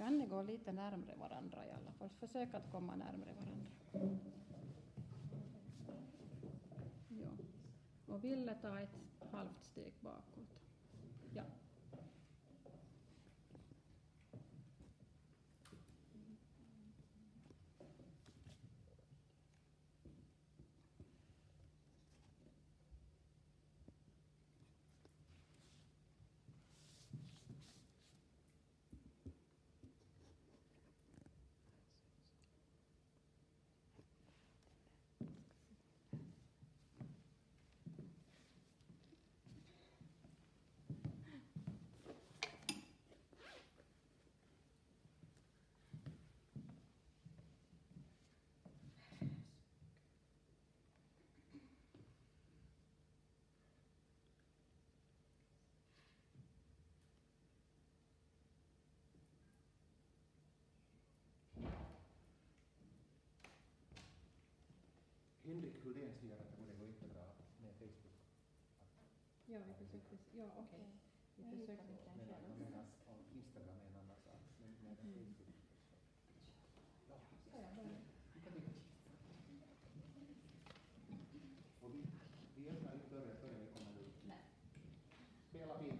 Kan ni gå lite närmre varandra i alla fall. Försök att komma närmre varandra. Ja. Och Ville ta ett halvt steg bakåt. Ja. Henrik Hultén säger att det borde gå jättebra med Facebook. Ja, vi försökte. Ja, okej. Vi försökte. Men Instagram är en annan sak. Men med Mm. Facebook. Ja. Ja, ja, börja. Och vi, vi öppnar inte dörren förrän vi kommer ut. Nej. Spela film.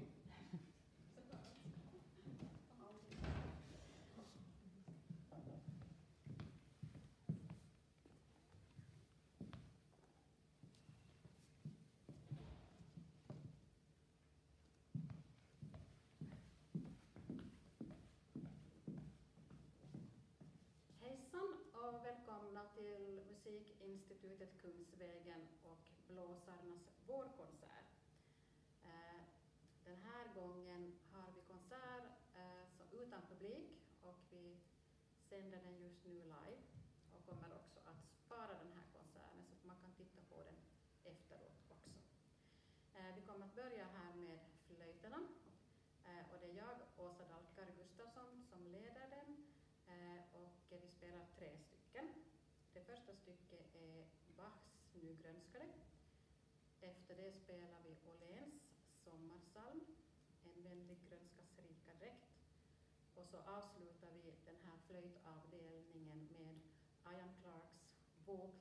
Hejsan och välkomna till Musikinstitutet Kungsvägen och Blåsarnas vårkonsert. Eh, den här gången har vi konsert eh, utan publik och vi sänder den just nu live och kommer också att spara den här konserten så att man kan titta på den efteråt också. Eh, vi kommer att börja här med flöjterna Eh, och det är jag, Åsa Dalkar Gustafsson, som leder den Eh, och vi spelar tre stycken. Det första stycket är Bachs Nu grönskade. Efter det spelar vi Åhléns Sommarsalm, En vänlig grönskas rika dräkt. Och så avslutar vi den här flöjtavdelningen med Ian Clarks bok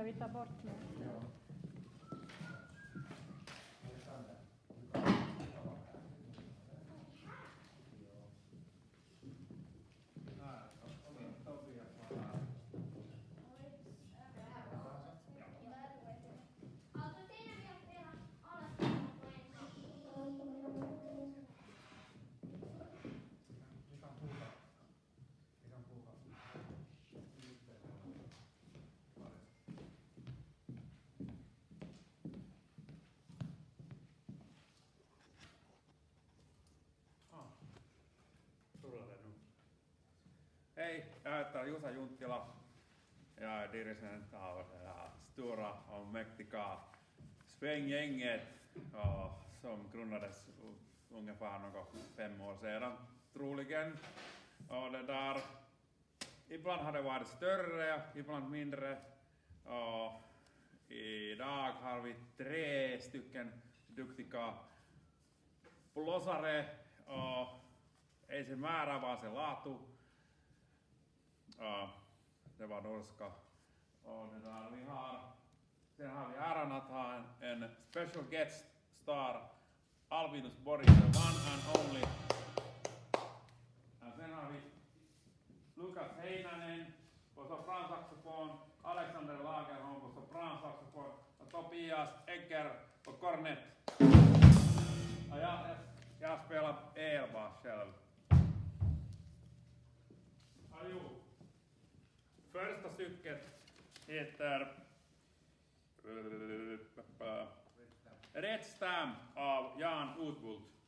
Ska vi ta bort mötet? Ja. Alexander, du kan du kan vara här. Ja. Här, okej, Tobias var här. Vi kan prova. Vi kan prova. Ah, rullar det nu. Hej, jag heter Jusa Junttila. Jag är dirigent av det här stora och mäktiga svänggänget som grundades ungefär några fem år sedan troligen. Och det där, ibland har det varit större, ibland mindre. Och idag har vi tre stycken duktiga blåsare och ei se määrä vaan se laatu. Ja, det var norska. Och det där, vi har, sen har vi äran att ha en, en special guest star, Albinus Borg, the one and only. Ja sen har vi Lukas Heinänen på sopransaxofon, Alexander Lagerholm på sopransaxofon och Tobias Egger på kornett. Ja, jag, jag spelar elbas själv. Ja, jo. Första stycket heter Rätt stam av Jan Utbult.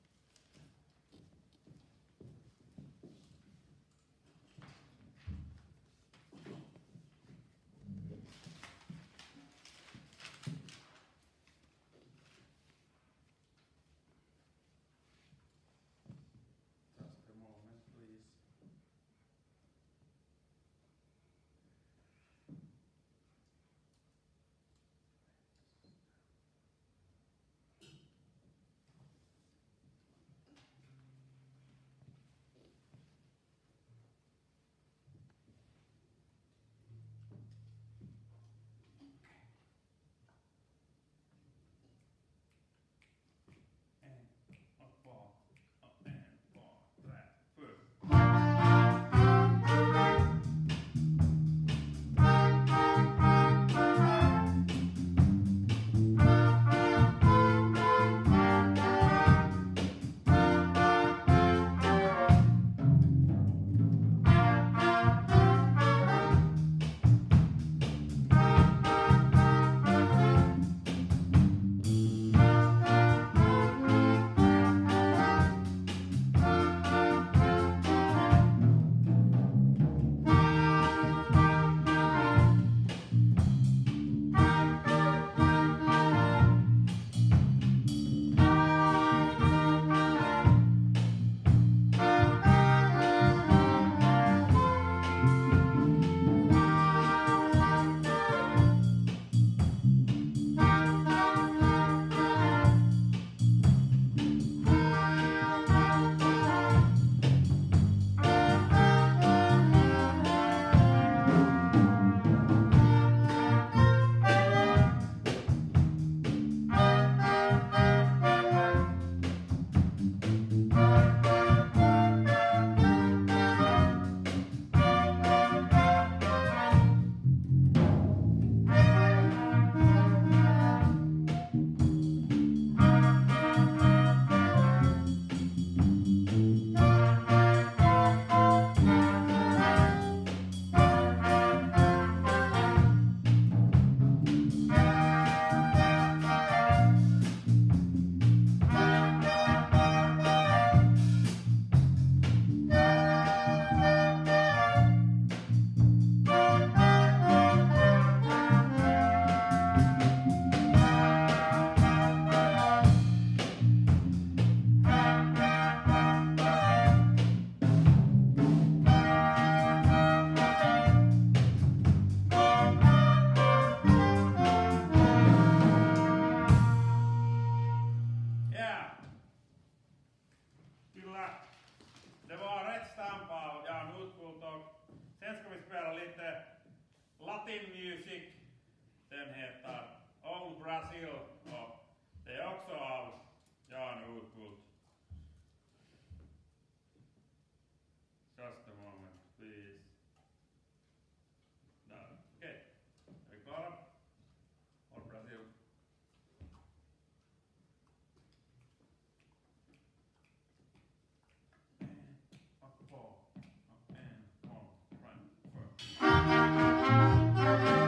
Tre,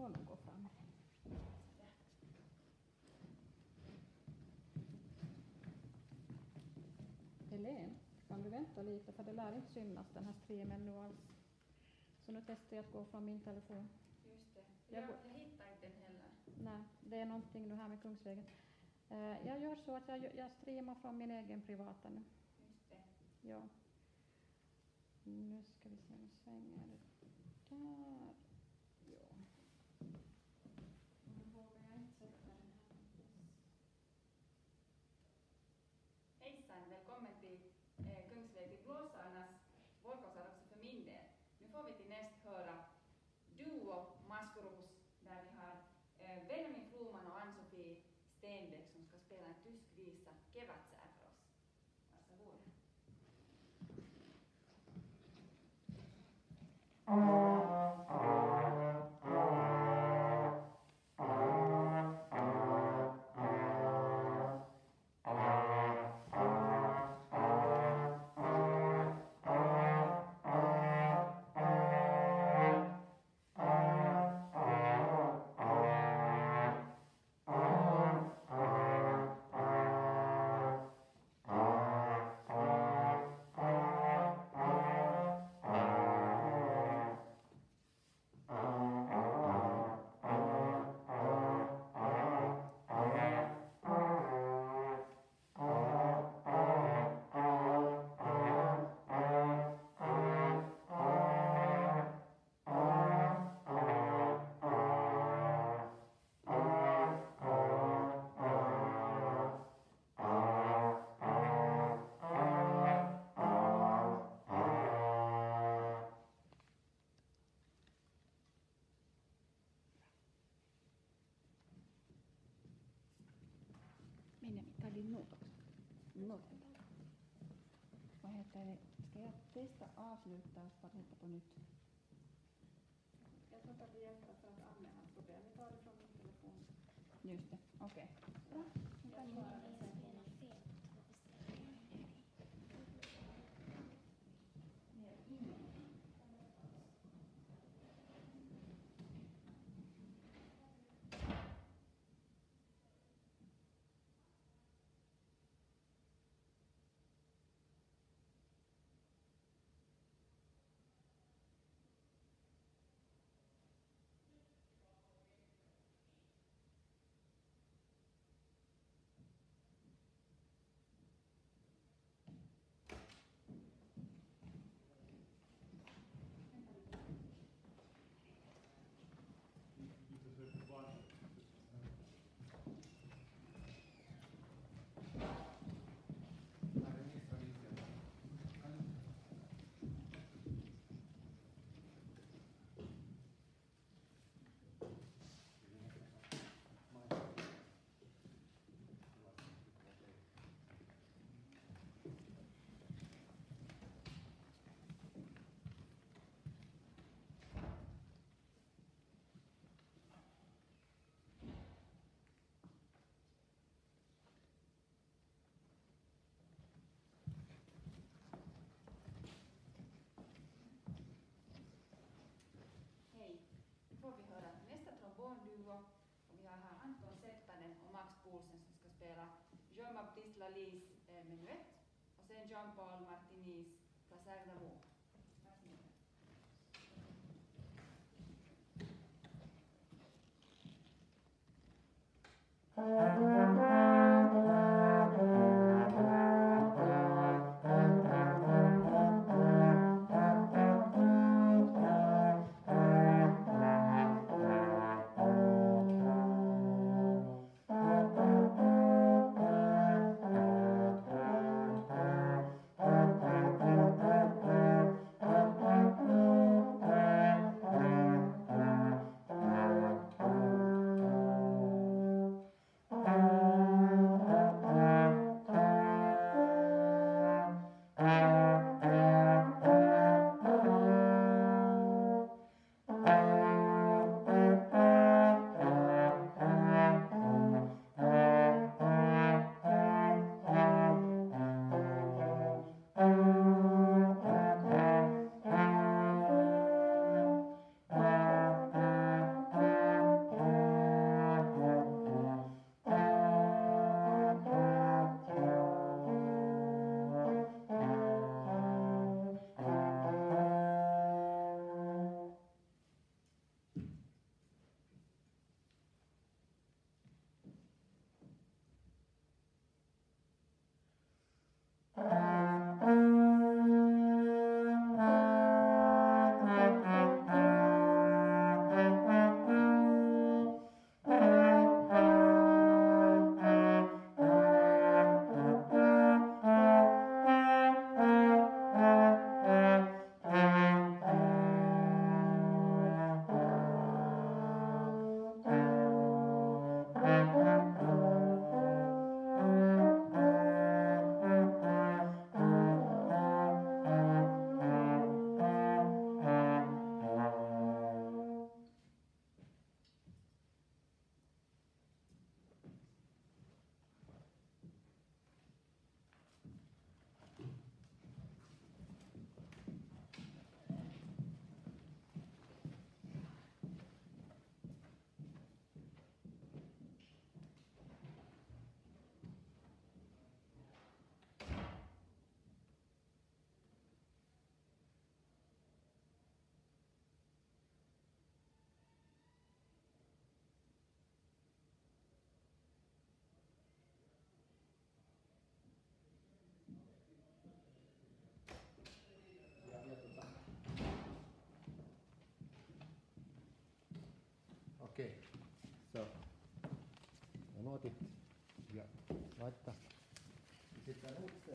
Nog gå fram. Helen, kan du vänta lite för det lär inte synas den här streamen nu alls. Så nu testar jag att gå från min telefon. Just det. Jag Jag, jag hittar inte den heller. Nej, det är någonting nu här med Kungsvägen. Eh, jag gör så att jag, jag streamar från min egen privata nu. Just det. Ja. Nu ska vi se, nu svänger det där. Uh... Benjamin, ta din not också. Noten där. Vad heter det? Ska jag testa avsluta och bara heta på nytt? Jag tror att vi hjälper för att Anne har problem. Vi tar det från min telefon. Just det, okej. Bra, Bergamo. Okay, so, notit ja laittaa. Sitten uutta.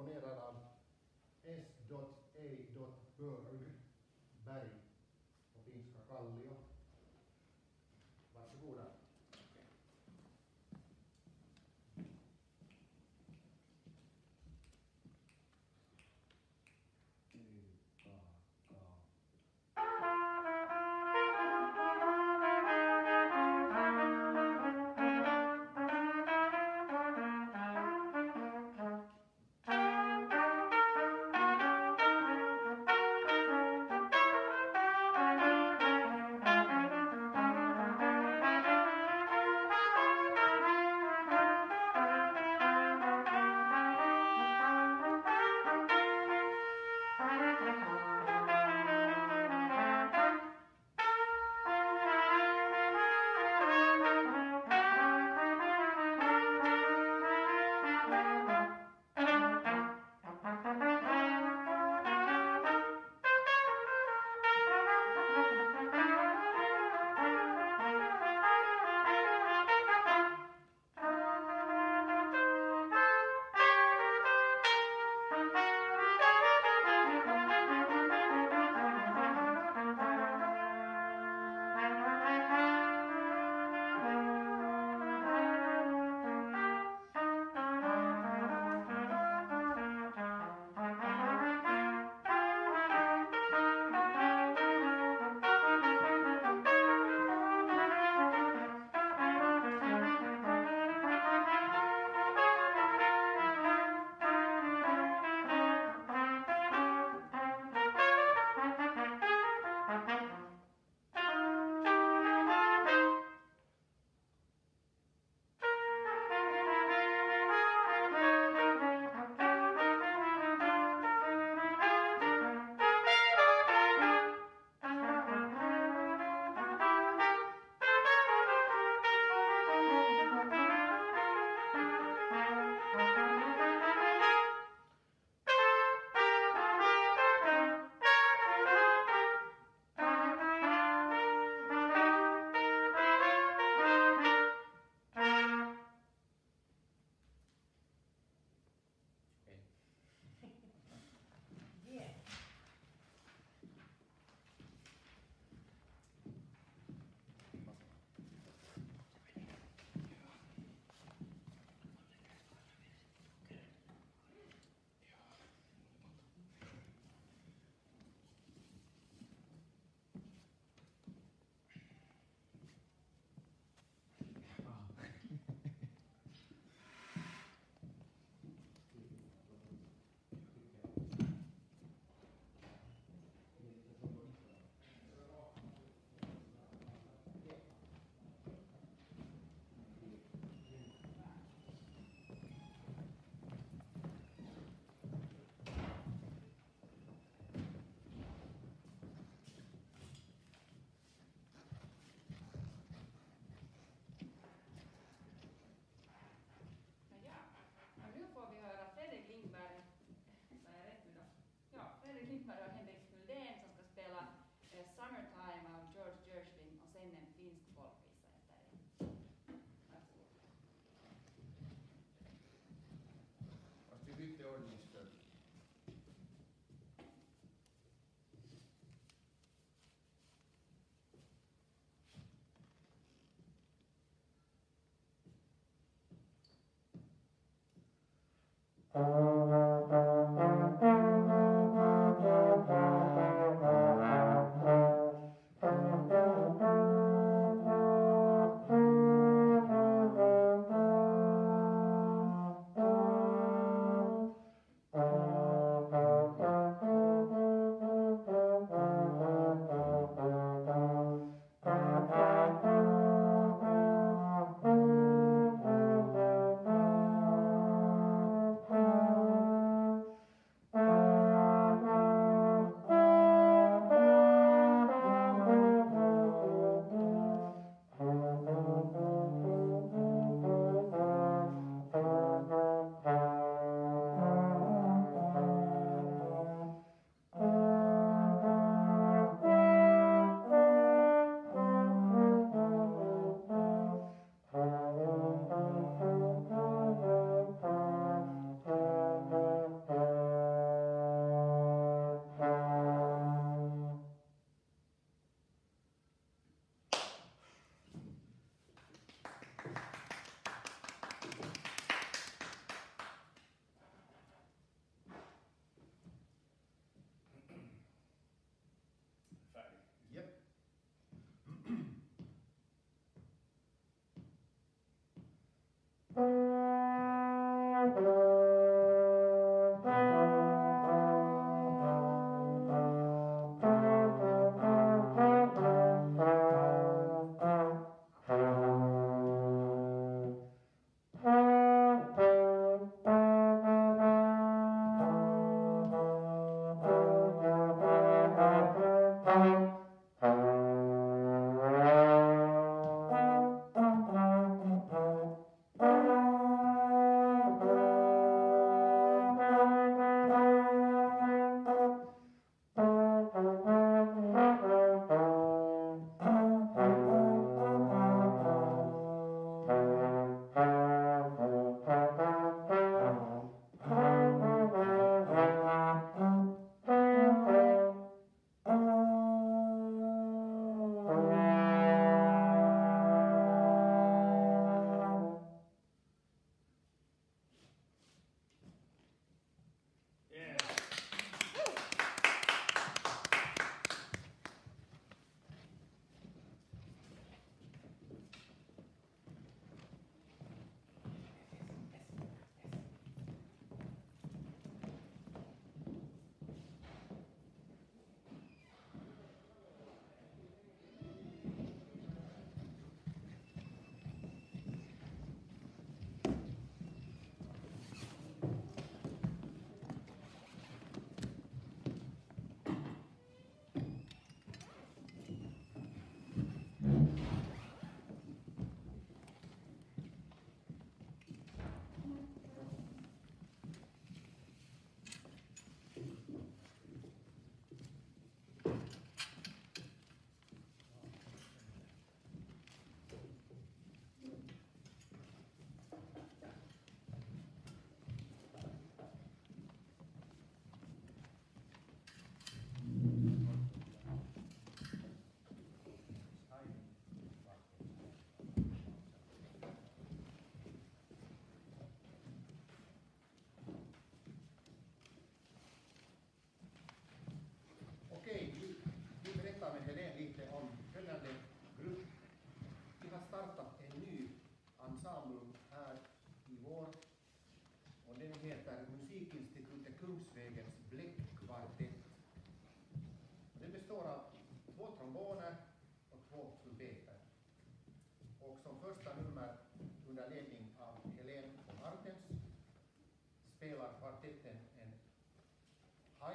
国内来拿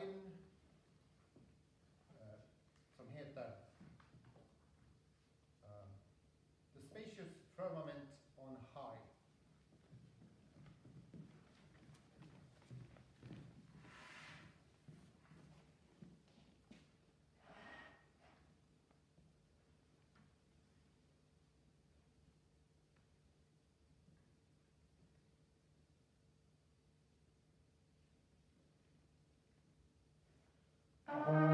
Biden Oh.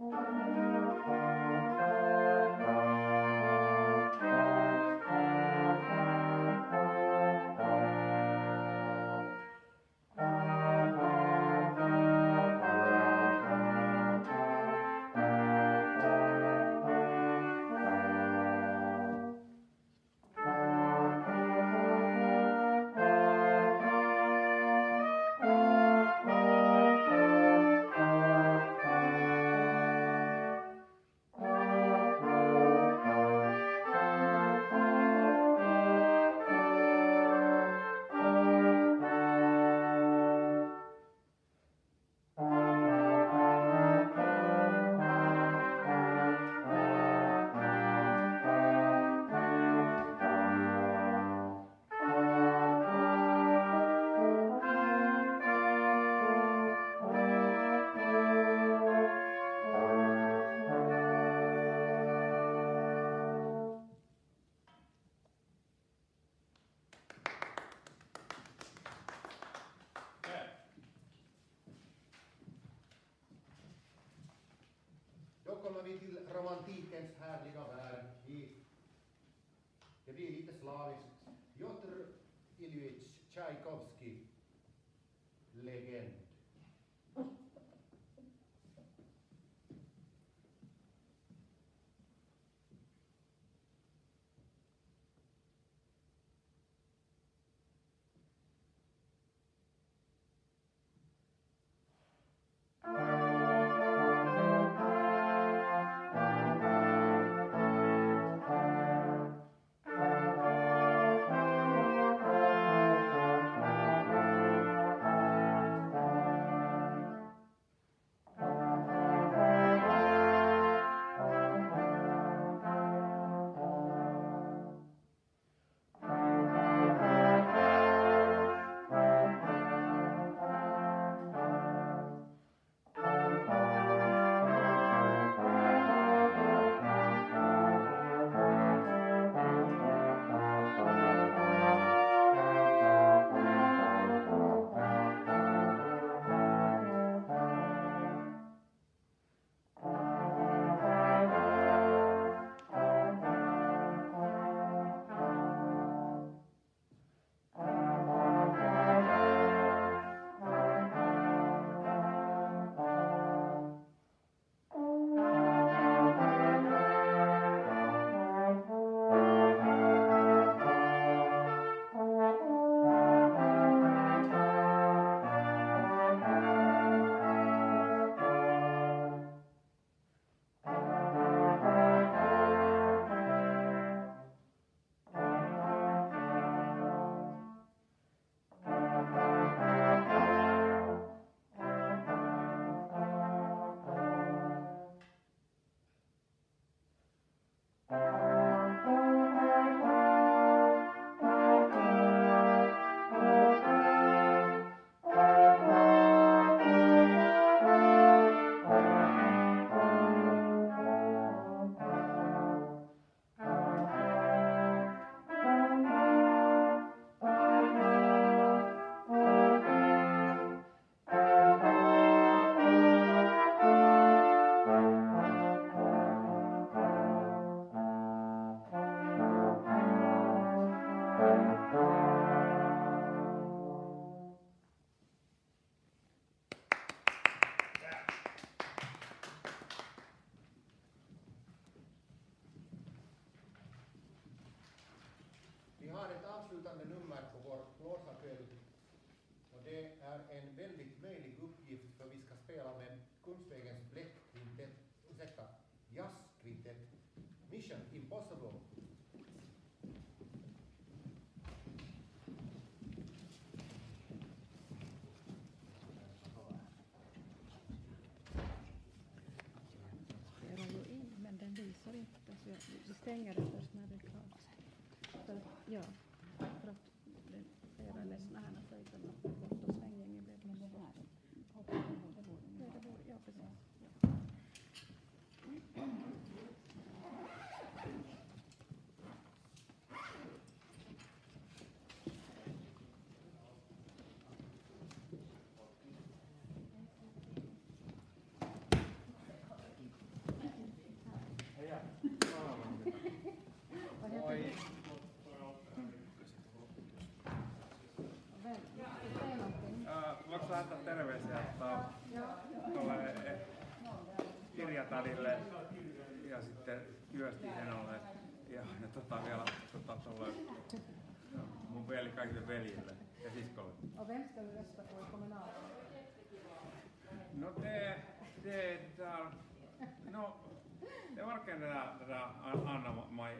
Música vi till romantikens härliga ett avslutande nummer på Kyösti Enolle ja, ja tota vielä tota, tuolle mun veli, kaikille veljille ja siskolle. Och vem du rösta på i kommunalvalet? No det, det där, no är varken det där, det där Anna-Maj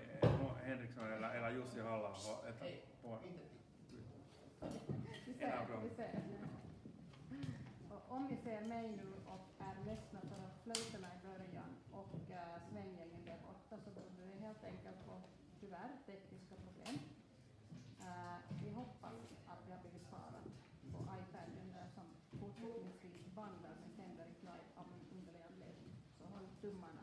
Henriksson eller, eller Jussi halla että på, Vi ser, vi ser. Och om vi ser mig nu tyvärr, tekniska problem. Uh, vi hoppas att vi har blivit svarat på iPaden där som fortsättningsvis bandar med sändare i live av en underlig anledning. Så håll tummarna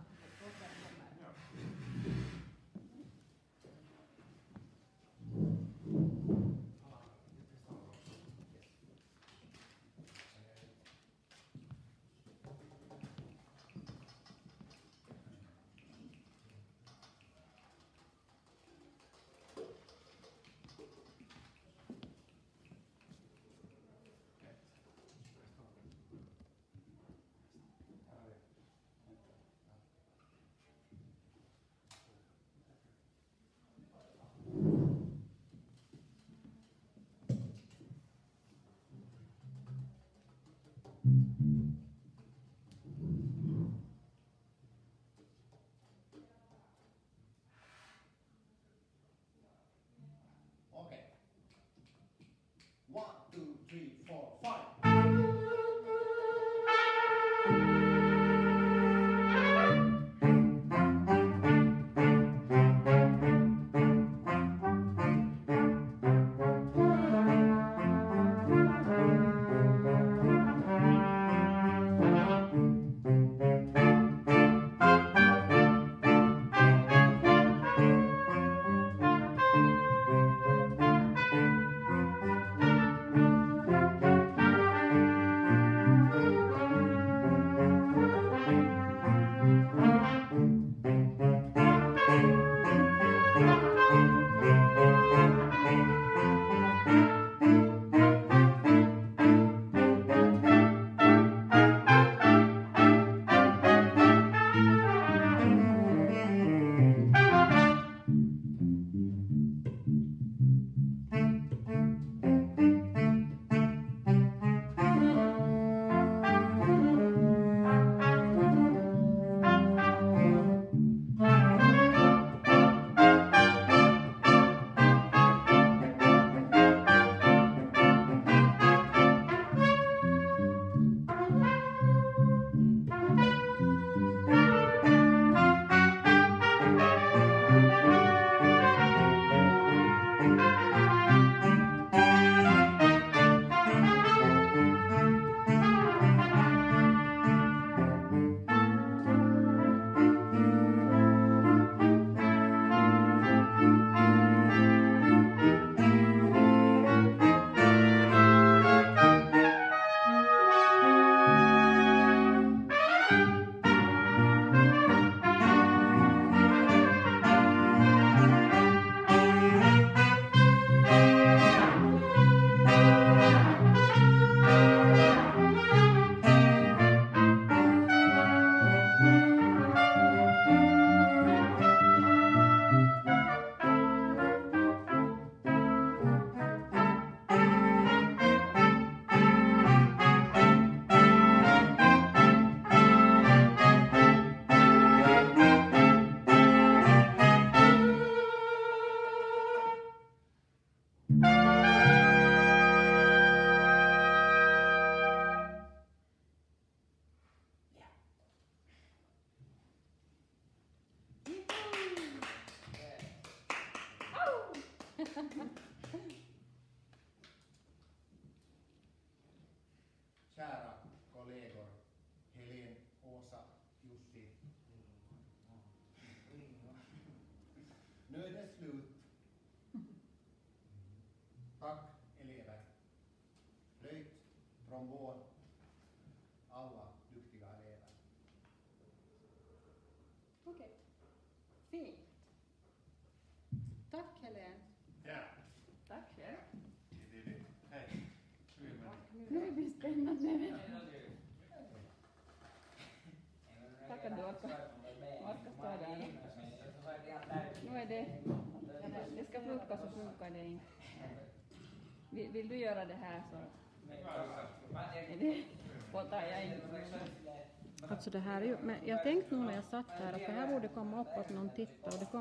Okej. One, two, three, four, five. Tack Helene. Ja, Tack själv. hej. Nu är vi spännande. Tackar du Orka. Orka stå där. Nu är det, det ska funka så funkar det inte. Vill, vill du göra det här så det, jag. Alltså det här är ju, men jag tänkte nog när jag satt här att det här borde komma upp att någon tittar och det kom